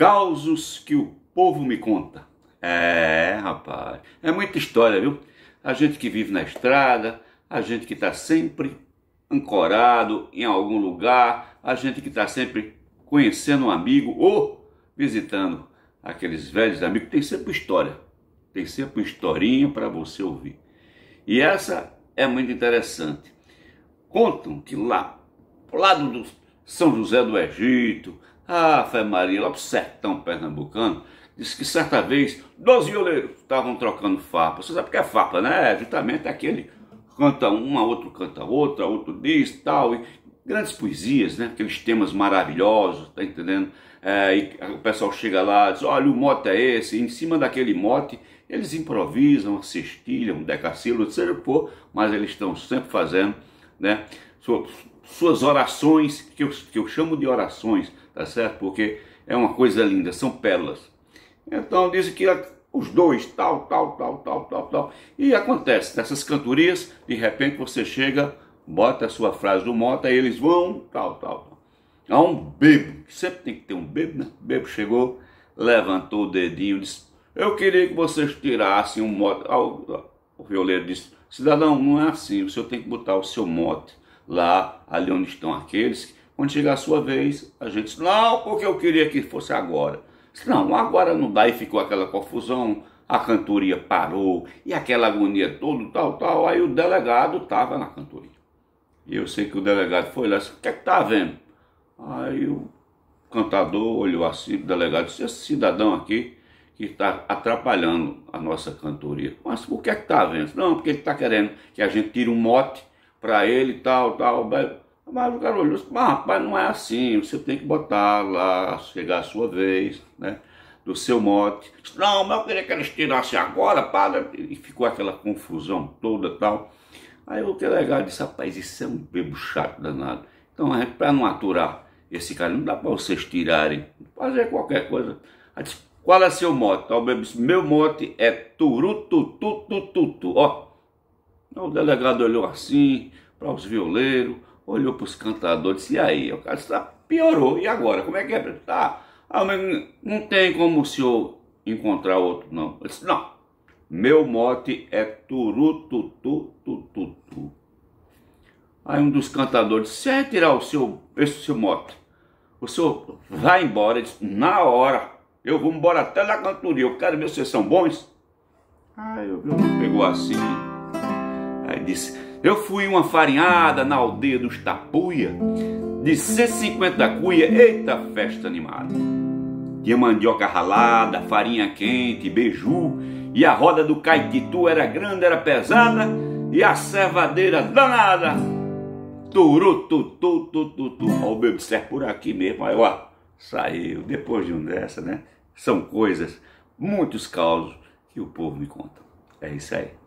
Causos que o povo me conta. É, rapaz, é muita história, viu? A gente que vive na estrada, a gente que está sempre ancorado em algum lugar, a gente que está sempre conhecendo um amigo ou visitando aqueles velhos amigos, tem sempre história, tem sempre uma historinha para você ouvir. E essa é muito interessante. Contam que lá, pro lado do São José do Egito, a Fé Maria, lá pro sertão pernambucano, disse que certa vez dois violeiros estavam trocando farpa. Você sabe o que é farpa, né? É justamente aquele canta uma, outro canta outra, outro diz tal, e grandes poesias, né? Aqueles temas maravilhosos, tá entendendo? É, e o pessoal chega lá, diz, olha, o mote é esse, e em cima daquele mote eles improvisam, assistilham, decassílabo, seja o que for, mas eles estão sempre fazendo, né? Suas orações, que eu, que eu chamo de orações, tá certo? Porque é uma coisa linda, são pérolas. Então dizem que os dois, tal, tal, tal, tal, tal, tal. E acontece, nessas cantorias, de repente você chega, bota a sua frase do moto, aí eles vão, tal, tal, tal. Há um bebo, sempre tem que ter um bebo, né? O bebo chegou, levantou o dedinho, disse, eu queria que vocês tirassem um mote. O violeiro disse, cidadão, não é assim, o senhor tem que botar o seu mote lá, ali onde estão aqueles. Quando chegar a sua vez, a gente disse, não, porque eu queria que fosse agora. Não, agora não dá, e ficou aquela confusão, a cantoria parou, e aquela agonia toda, tal, tal. Aí o delegado estava na cantoria. E eu sei que o delegado foi lá, disse, o que é que tá vendo? Aí o cantador olhou assim, o delegado disse, esse cidadão aqui que está atrapalhando a nossa cantoria. Mas por que é que está vendo? Não, porque ele está querendo que a gente tire um mote para ele e tal, tal. Mas o cara olhou mas rapaz, não é assim, você tem que botar lá, chegar a sua vez, né? Do seu mote. Não, mas eu queria que eles tirassem agora, para. E ficou aquela confusão toda tal. Aí o delegado disse, rapaz, isso é um bebo chato danado. Então, para não aturar esse cara, não dá para vocês tirarem, fazer qualquer coisa. Aí disse, qual é seu mote? O bebê disse, meu mote é turutututututu. Ó, o delegado olhou assim para os violeiros, olhou para os cantadores, disse, e aí? O cara disse, ah, piorou, e agora? Como é que é? Tá, ah, mas não tem como o senhor encontrar outro, não. Ele disse, não, meu mote é turutututututu. Aí um dos cantadores disse, se é tirar o seu, esse seu mote, o senhor vai embora. Ele disse, na hora. Eu vou embora até na cantoria, eu quero ver se vocês são bons. Aí eu pegou assim, aí disse, eu fui uma farinhada na aldeia dos Tapuia, de 150 cuia, eita festa animada. Tinha mandioca ralada, farinha quente, beiju, e a roda do caititu era grande, era pesada, e a cevadeira danada. Turu, tu, tu, tu, tu, tu. Ó, o meu disser por aqui mesmo, aí ó saiu depois de um dessa, né? São coisas, muitos causos que o povo me conta. É isso aí.